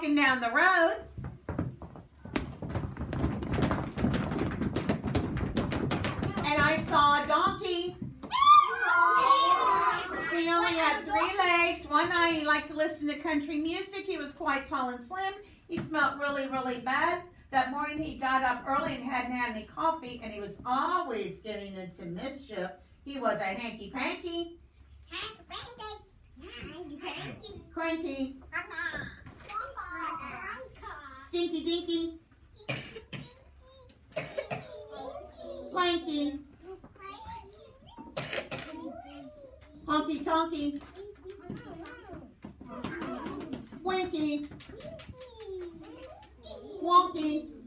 walking down the road. And I saw a donkey. He only had three legs. One night he liked to listen to country music. He was quite tall and slim. He smelled really, really bad. That morning he got up early and hadn't had any coffee, and he was always getting into mischief. He was a hanky panky. Cranky. Stinky dinky. Lanky. Honky tonky. Winky. Wonky.